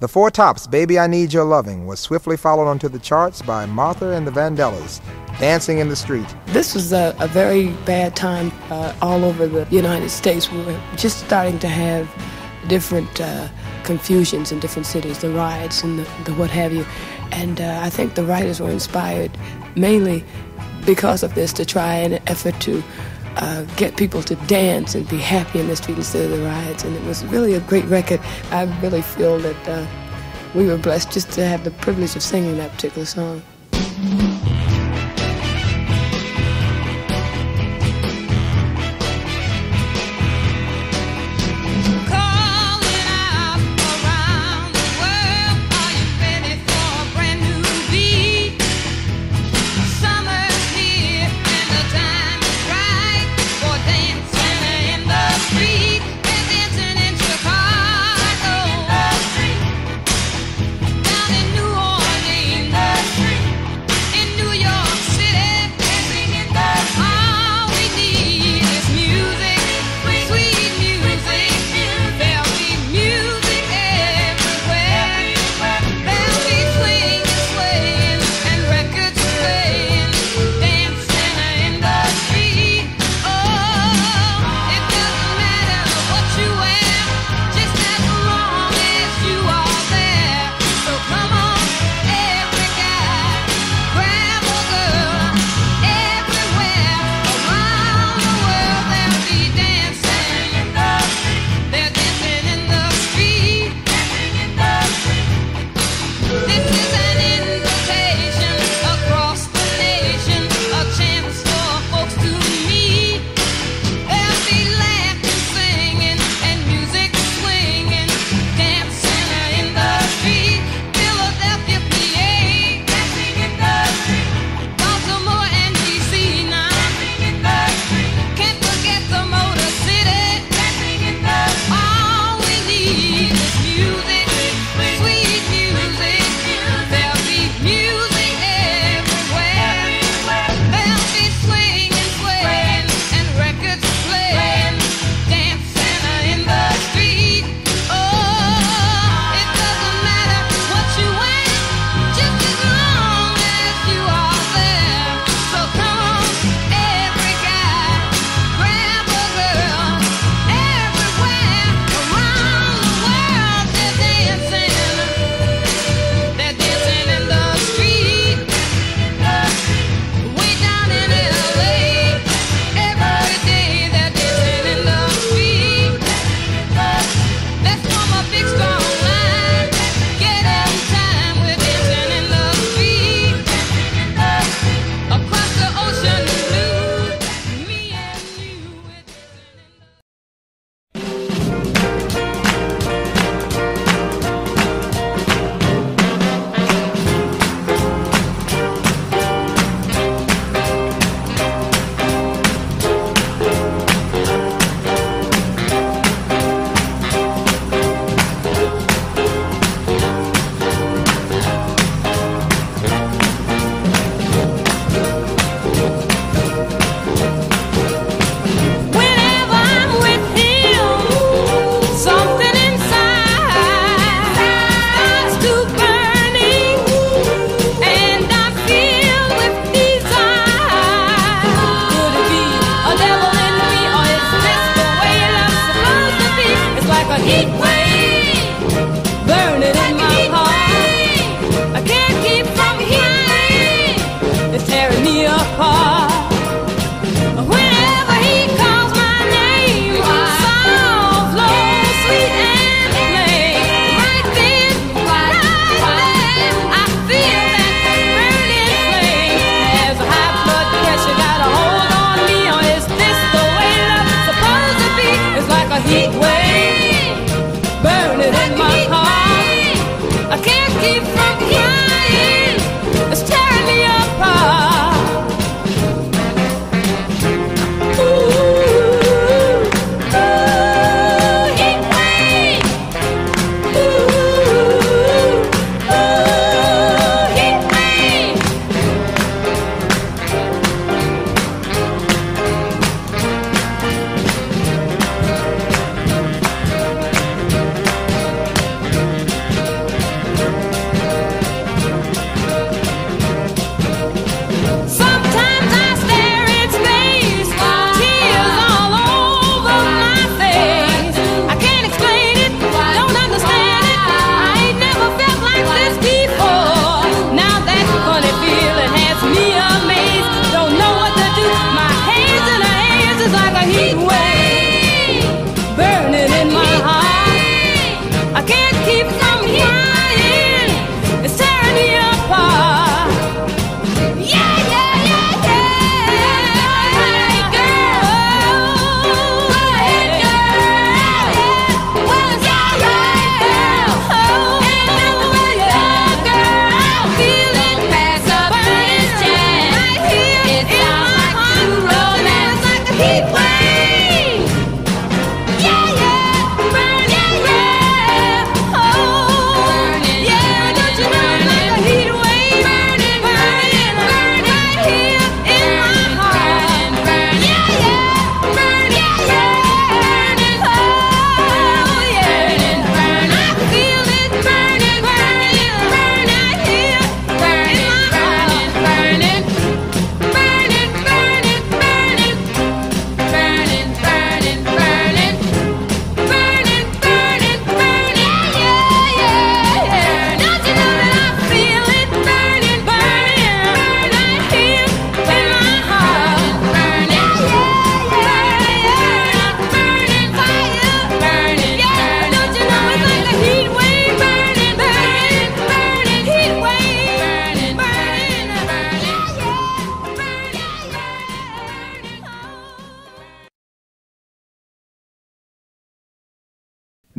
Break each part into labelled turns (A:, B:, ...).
A: The Four Tops' Baby I Need Your Loving was swiftly followed onto the charts by Martha and the Vandellas, Dancing in the Street.
B: This was a, a very bad time uh, all over the United States. We were just starting to have different uh, confusions in different cities, the riots and the, the what have you. And uh, I think the writers were inspired mainly because of this to try an effort to uh, get people to dance and be happy in the street instead of the riots. And it was really a great record. I really feel that uh, we were blessed just to have the privilege of singing that particular song.
C: Hit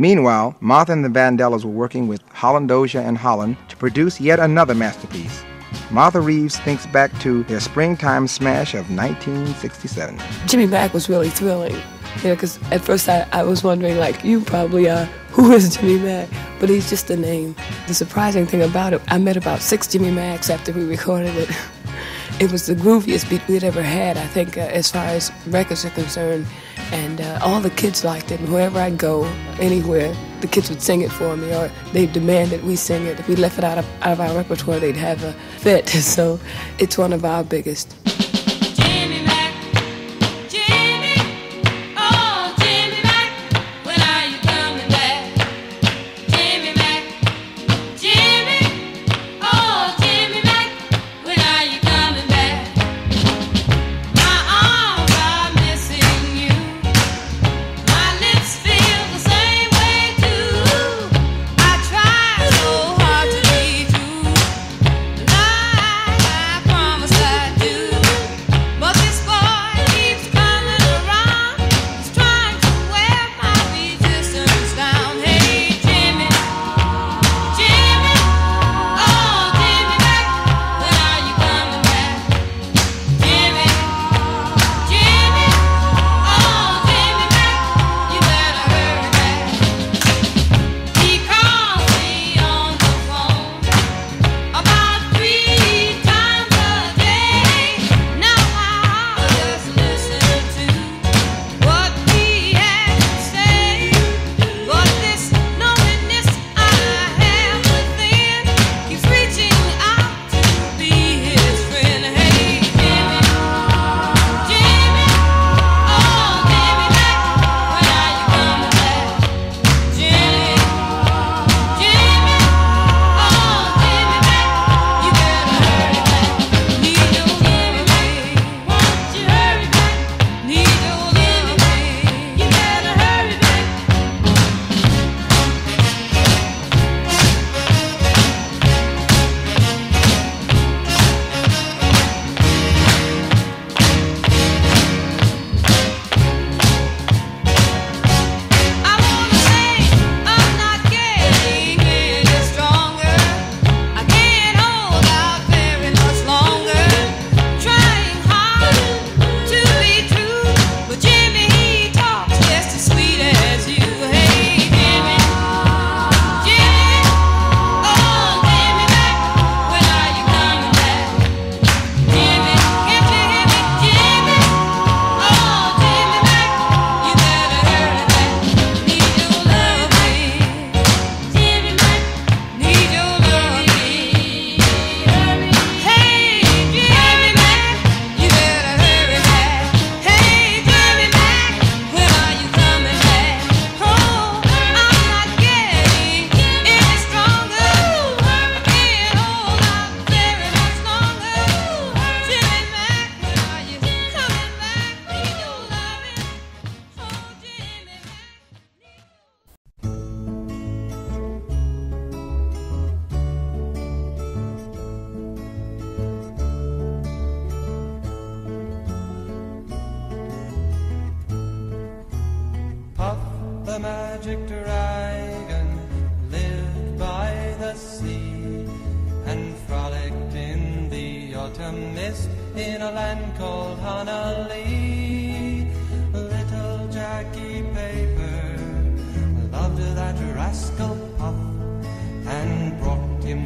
A: Meanwhile, Martha and the Vandellas were working with Holland Dozier and Holland to produce yet another masterpiece. Martha Reeves thinks back to their springtime smash of 1967.
D: Jimmy Mack was really thrilling, you know, because at first I, I was wondering, like, you probably are, who is Jimmy Mack? But he's just a name. The surprising thing about it, I met about six Jimmy Macks after we recorded it. It was the grooviest beat we'd ever had, I think, uh, as far as records are concerned. And uh, all the kids liked it. And wherever I go, anywhere, the kids would sing it for me, or they'd demand that we sing it. If we left it out of, out of our repertoire, they'd have a fit. So it's one of our biggest.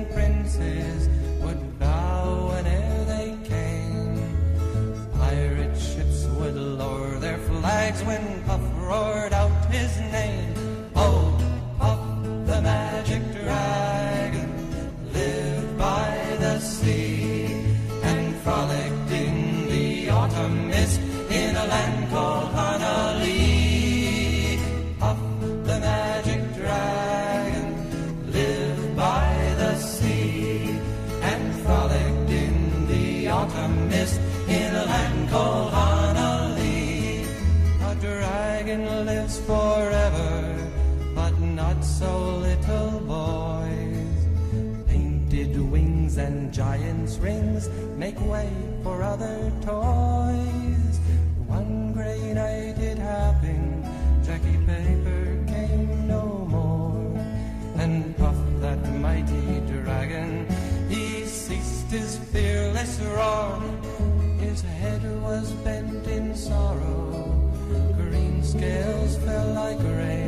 E: roared. Giant's rings make way for other toys. One gray night it happened, Jackie Paper came no more. And Puff, that mighty dragon, he ceased his fearless roar. His head was bent in sorrow, green scales fell like rain.